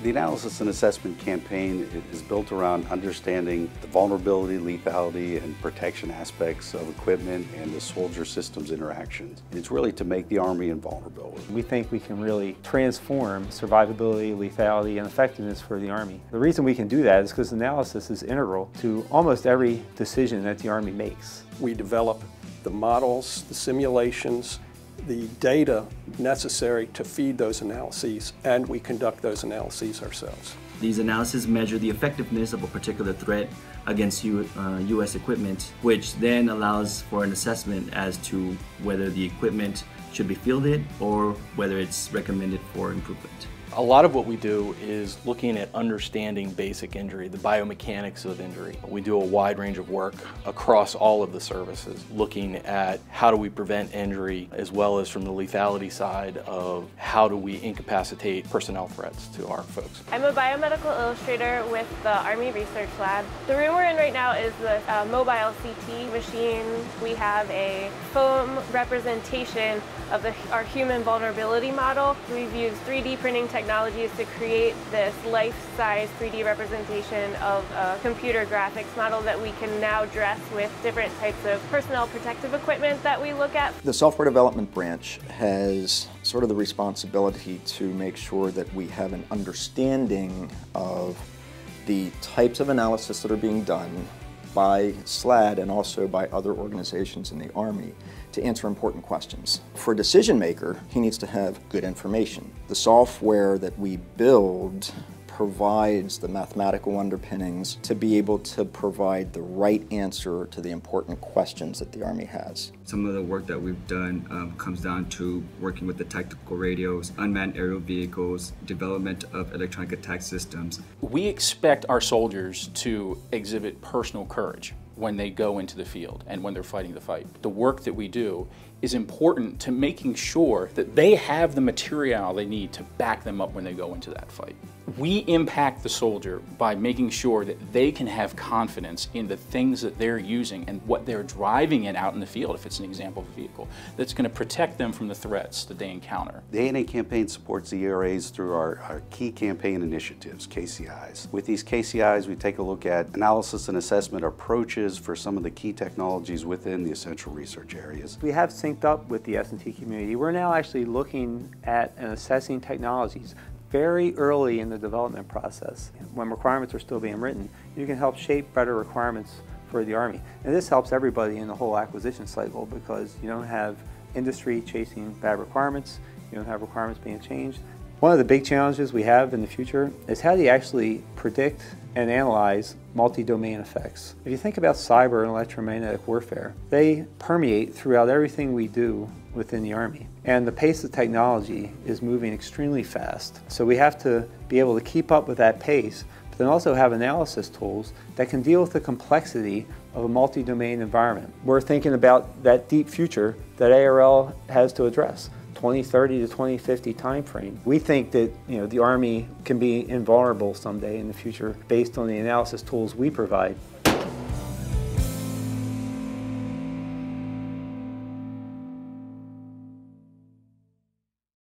The analysis and assessment campaign is built around understanding the vulnerability, lethality, and protection aspects of equipment and the soldier systems interactions. It's really to make the Army invulnerable. We think we can really transform survivability, lethality, and effectiveness for the Army. The reason we can do that is because analysis is integral to almost every decision that the Army makes. We develop the models, the simulations, the data necessary to feed those analyses, and we conduct those analyses ourselves. These analyses measure the effectiveness of a particular threat against U, uh, U.S. equipment, which then allows for an assessment as to whether the equipment should be fielded or whether it's recommended for improvement. A lot of what we do is looking at understanding basic injury, the biomechanics of injury. We do a wide range of work across all of the services, looking at how do we prevent injury as well as from the lethality side of how do we incapacitate personnel threats to our folks. I'm a biomedical illustrator with the Army Research Lab. The room we're in right now is the uh, mobile CT machine. We have a foam representation of the, our human vulnerability model. We've used 3D printing technologies to create this life-size 3D representation of a computer graphics model that we can now dress with different types of personnel protective equipment that we look at. The software development branch has sort of the responsibility to make sure that we have an understanding of the types of analysis that are being done by SLAD and also by other organizations in the Army to answer important questions. For a decision maker, he needs to have good information. The software that we build provides the mathematical underpinnings to be able to provide the right answer to the important questions that the Army has. Some of the work that we've done um, comes down to working with the tactical radios, unmanned aerial vehicles, development of electronic attack systems. We expect our soldiers to exhibit personal courage when they go into the field and when they're fighting the fight. The work that we do is important to making sure that they have the material they need to back them up when they go into that fight. We impact the soldier by making sure that they can have confidence in the things that they're using and what they're driving in out in the field, if it's an example of a vehicle, that's going to protect them from the threats that they encounter. The A&A campaign supports the ERAs through our, our key campaign initiatives, KCIs. With these KCIs, we take a look at analysis and assessment approaches for some of the key technologies within the essential research areas. We have synced up with the S&T community. We're now actually looking at and assessing technologies very early in the development process. When requirements are still being written, you can help shape better requirements for the Army. And this helps everybody in the whole acquisition cycle because you don't have industry chasing bad requirements, you don't have requirements being changed. One of the big challenges we have in the future is how do you actually predict and analyze multi-domain effects. If you think about cyber and electromagnetic warfare, they permeate throughout everything we do within the Army. And the pace of technology is moving extremely fast. So we have to be able to keep up with that pace, but then also have analysis tools that can deal with the complexity of a multi-domain environment. We're thinking about that deep future that ARL has to address. 2030 to 2050 timeframe. We think that you know the Army can be invulnerable someday in the future based on the analysis tools we provide.